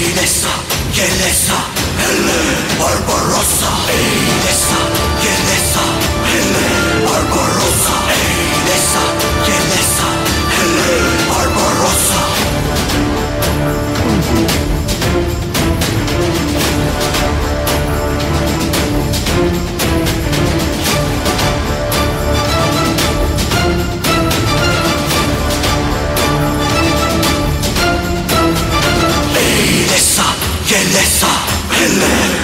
Eilesa, Gelesa, Hele, Eilesa, Gelesa,